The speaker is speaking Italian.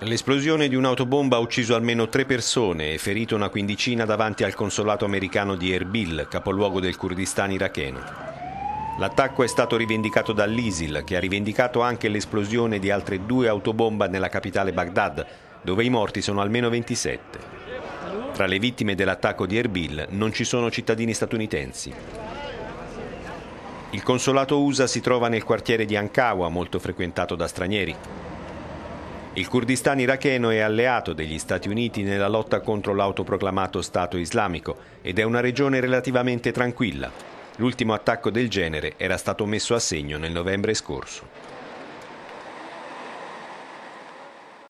L'esplosione di un'autobomba ha ucciso almeno tre persone e ferito una quindicina davanti al consolato americano di Erbil, capoluogo del Kurdistan iracheno. L'attacco è stato rivendicato dall'ISIL, che ha rivendicato anche l'esplosione di altre due autobomba nella capitale Baghdad, dove i morti sono almeno 27. Tra le vittime dell'attacco di Erbil non ci sono cittadini statunitensi. Il consolato USA si trova nel quartiere di Ankawa, molto frequentato da stranieri. Il Kurdistan iracheno è alleato degli Stati Uniti nella lotta contro l'autoproclamato Stato islamico ed è una regione relativamente tranquilla. L'ultimo attacco del genere era stato messo a segno nel novembre scorso.